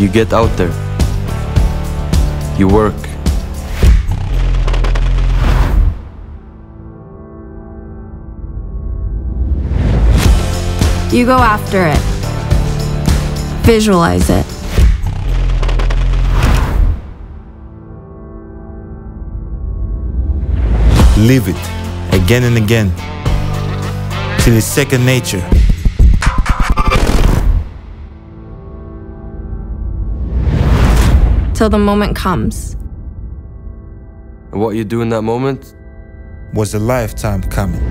You get out there. You work. You go after it. Visualize it. Live it again and again till it's second nature. until the moment comes. And what you do in that moment was a lifetime coming.